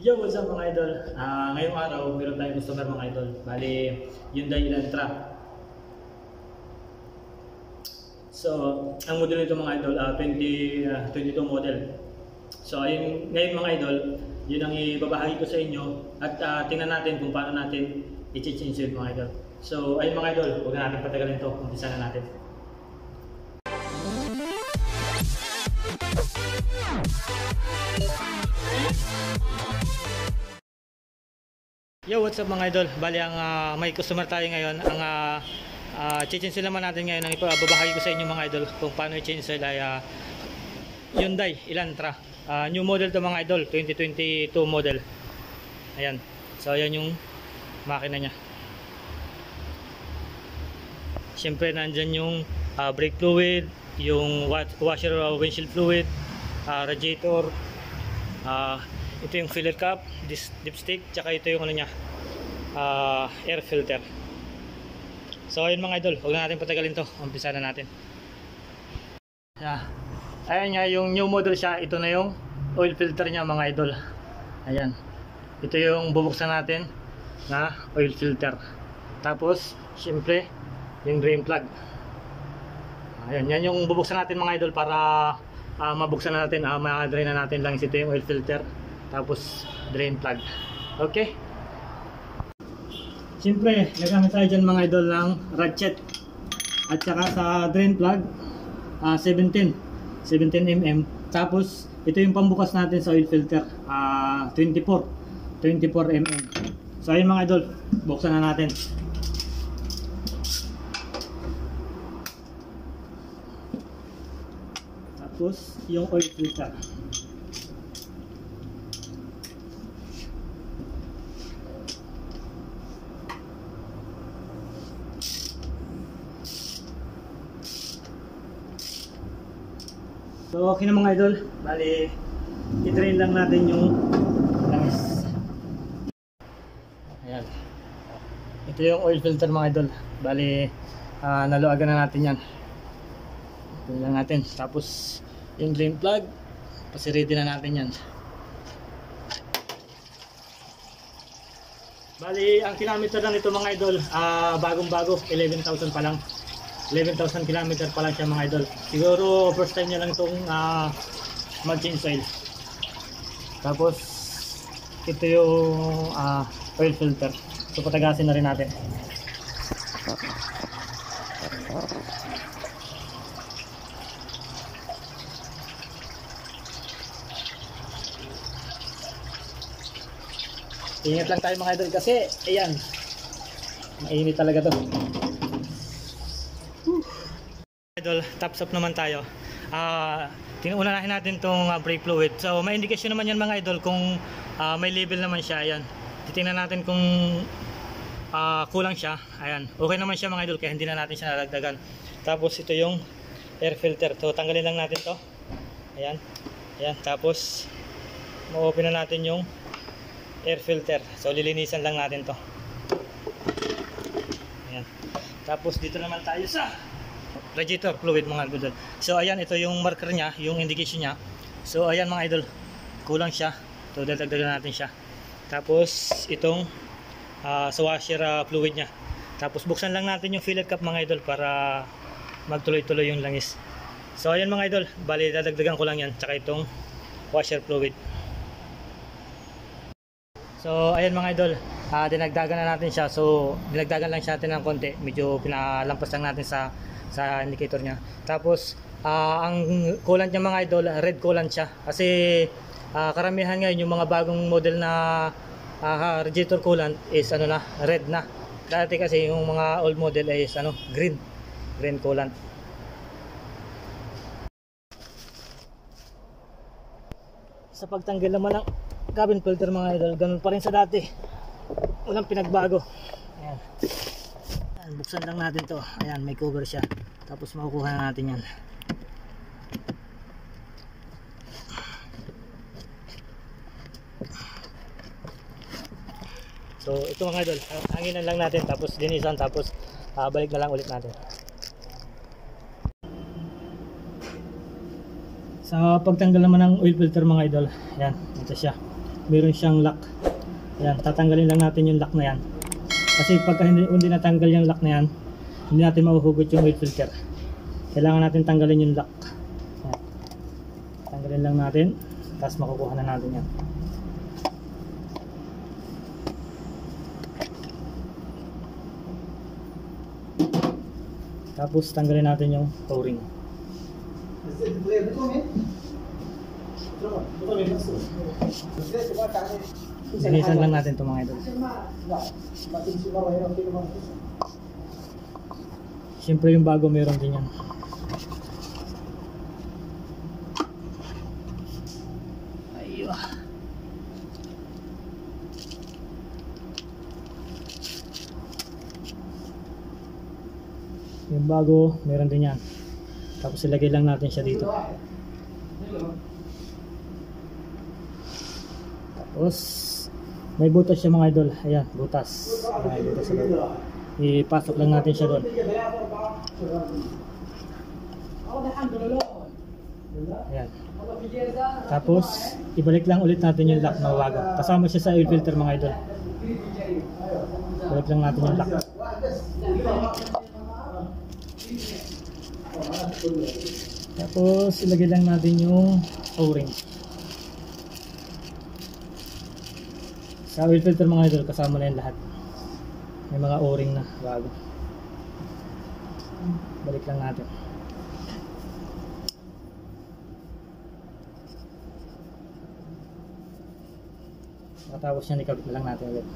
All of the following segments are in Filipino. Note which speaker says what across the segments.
Speaker 1: Yo, what's up mga idol? Ah, ngayong araw, meron tayong customer mga idol. Bali, Hyundai Elantra. So, ang model nito mga idol, ah, 20, ah, 22 model. So, ayun, ngayon mga idol, yun ang ibabahagi ko sa inyo at ah, tingnan natin kung paano natin i-change oil mga idol. So, ayun mga idol, huwag na natin patagalin ito, umpisa na natin. Yo, what's up mga idol? Bali ang ah, may customer tayo ngayon. Ang uh, uh, change naman natin ngayon ang ipababahagi ko sa inyo mga idol kung paano i-change oil ay ah, Hyundai Elantra. Ah, new model to mga idol, 2022 model. Ayan. So ayan yung makina niya. Siyempre nandyan yung ah, brake fluid, yung wa- washer uh, windshield fluid, ah, radiator, ah, ito yung filler cap, this dipstick, tsaka ito yung ano niya, ah, air filter. So ayun mga idol, huwag na natin patagalin to. Umpisa na natin. Yeah. Ayan nga, yung new model siya, ito na yung oil filter niya mga idol. Ayan. Ito yung bubuksan natin na oil filter. Tapos, syempre, yung drain plug. Ayan, yan yung bubuksan natin mga idol para ah, mabuksan na natin, uh, ma-drain na natin lang ito yung oil filter. Tapos, drain plug. Okay? Siyempre, gagamit tayo dyan mga idol ng ratchet. At saka sa drain plug, ah, 17. 17 mm. Tapos, ito yung pambukas natin sa oil filter. ah 24. 24 mm. So, ayun mga idol. Buksan na natin. Tapos, yung oil filter. So okay na mga idol, bali i-drain lang natin yung langis. Ayan. Ito yung oil filter mga idol. Bali ah, naluagan na natin yan. Ito lang natin. Tapos yung drain plug, pasiriti na natin yan. Bali, ang kilometer lang ito mga idol, ah, bagong-bago, 11,000 pa lang. 11,000 kilometer pa lang siya mga idol. Siguro first time niya lang itong uh, mag-change oil. Tapos ito yung ah, oil filter. So patagasin na rin natin. Ingat lang tayo mga idol kasi ayan mainit talaga to idol, tops up naman tayo. Ah, tinuunahin natin tong ah, brake fluid. So, may indikasyon naman yan mga idol kung ah, may label naman siya. Ayan. Titingnan natin kung ah, kulang siya. Ayan. Okay naman siya mga idol kaya hindi na natin siya nalagdagan. Tapos ito yung air filter. So, tanggalin lang natin to. Ayan. Ayan. Tapos ma-open na natin yung air filter. So, lilinisan lang natin to. Ayan. Tapos dito naman tayo sa radiator fluid mga idol. So ayan ito yung marker niya, yung indication niya. So ayan mga idol, kulang siya. So dadagdagan natin siya. Tapos itong uh, sa washer uh, fluid niya. Tapos buksan lang natin yung fillet cap mga idol para magtuloy-tuloy yung langis. So ayan mga idol, bali dadagdagan ko lang yan tsaka itong washer fluid. So ayan mga idol, uh, dinagdagan na natin siya. So dinagdagan lang siya natin ng konti. Medyo pinalampas lang natin sa sa indicator niya. Tapos ah, ang coolant niya mga idol, red coolant siya. Kasi ah, karamihan ngayon yung mga bagong model na ah, radiator coolant is ano na, red na. Dati kasi yung mga old model is ano, green. Green coolant. Sa pagtanggal naman ng cabin filter mga idol, ganun pa rin sa dati. Walang pinagbago. Ayan. Buksan lang natin to. Ayan, may cover siya. Tapos makukuha na natin yan. So, ito mga idol, hanginan lang natin tapos linisan tapos ah, balik na lang ulit natin. Sa pagtanggal naman ng oil filter mga idol, ayan, ito siya. meron siyang lock. Ayan, tatanggalin lang natin yung lock na yan. Kasi pagka hindi, hindi natanggal yung lock na yan, hindi natin mahuhugot yung oil filter. Kailangan natin tanggalin yung lock. Ayan. Tanggalin lang natin, tapos makukuha na natin yan. Tapos tanggalin natin yung o-ring. Sinisan lang natin ito mga idol. Siyempre yung bago meron din yan. Ayun. Yung bago, meron din yan. Tapos ilagay lang natin siya dito. Tapos, may butas siya mga idol. Ayan, butas. May butas sa loob. Ipasok lang natin siya doon. Ayan. Tapos, ibalik lang ulit natin yung lock na bago. Kasama siya sa oil filter mga idol. Balik lang natin yung lock. Tapos, ilagay lang natin yung o-ring. Sa oil filter mga idol, kasama na yan lahat. May mga o-ring na bago. Balik lang natin. Matapos yan, ikabit na lang natin ulit.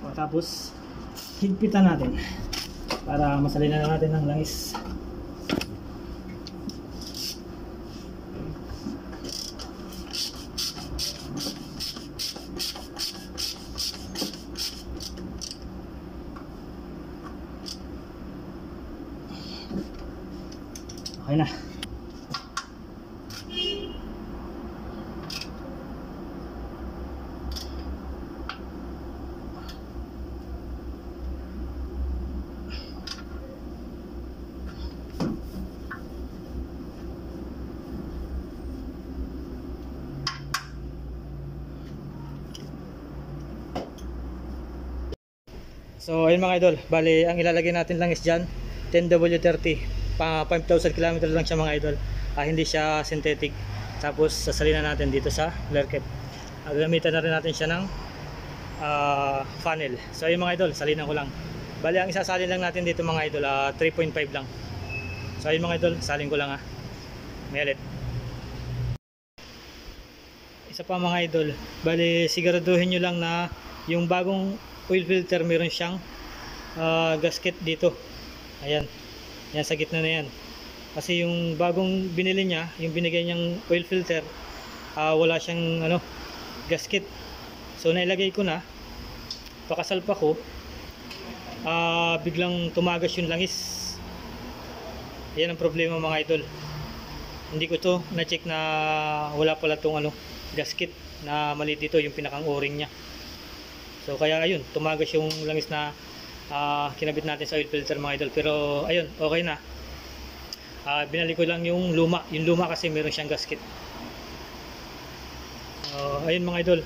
Speaker 1: O, tapos higpitan natin para masalina na natin ng langis. Okay na. So ayun mga idol, bali ang ilalagay natin lang is dyan 10W30 pa 5,000 km lang siya mga idol. Ah, hindi siya synthetic. Tapos sasalina natin dito sa flare cap ah, gamitan na rin natin siya ng ah, funnel. So ayun mga idol, salinan ko lang. Bali ang isasalin lang natin dito mga idol ah, 3.5 lang. So ayun mga idol, salin ko lang ah. May alit isa pa mga idol bali siguraduhin nyo lang na yung bagong oil filter meron siyang ah, gasket dito. Ayan. Yan sa gitna na yan. Kasi yung bagong binili niya yung binigay niyang oil filter ah, wala siyang ano gasket. So nailagay ko na. Pakasalpa ko. Ah, biglang tumagas yung langis. Yan ang problema mga idol. Hindi ko to na check na wala pala tong ano gasket na mali dito yung pinakang o-ring niya so kaya ayun tumagas yung langis na ah, kinabit natin sa oil filter mga idol. Pero ayun okay na. Ah, binalik ko lang yung luma. Yung luma kasi meron siyang gasket. Ah, ayun mga idol.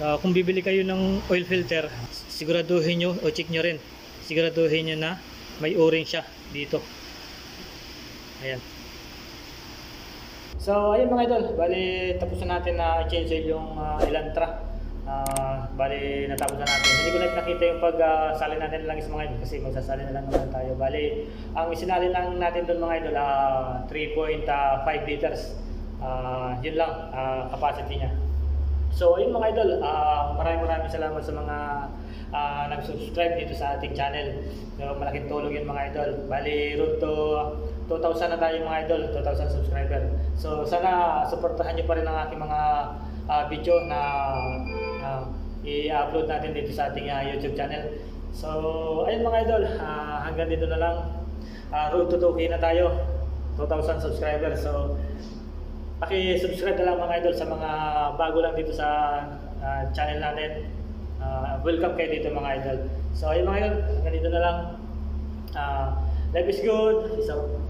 Speaker 1: Ah, kung bibili kayo ng oil filter siguraduhin nyo o check nyo rin. Siguraduhin nyo na may o-ring siya dito. Ayan. So, ayun mga idol, bali tapos na natin na change oil yung uh, Elantra. Ah, bali natapos na natin. Hindi ko na nakita yung pag-sali natin lang is mga idol kasi magsasali na lang naman tayo. Bali, ang isinali lang natin doon mga idol, ah, 3.5 liters. Ah, yun lang, ah, capacity niya. So, ayun mga idol, ah, maraming maraming salamat sa mga ah, nag-subscribe dito sa ating channel. So, malaking tulong yun mga idol. Bali, road to 2,000 na tayo mga idol, 2,000 subscriber. So, sana supportahan nyo pa rin ang aking mga ah, video na ah, i-upload natin dito sa ating ah, YouTube channel. So, ayun mga idol, ah, hanggang dito na lang. Ah, road to 2K na tayo. 2,000 subscribers. So, paki-subscribe na lang mga idol sa mga bago lang dito sa ah, channel natin. Ah, welcome kayo dito mga idol. So, ayun mga idol, hanggang dito na lang. Ah, life is good. Peace out.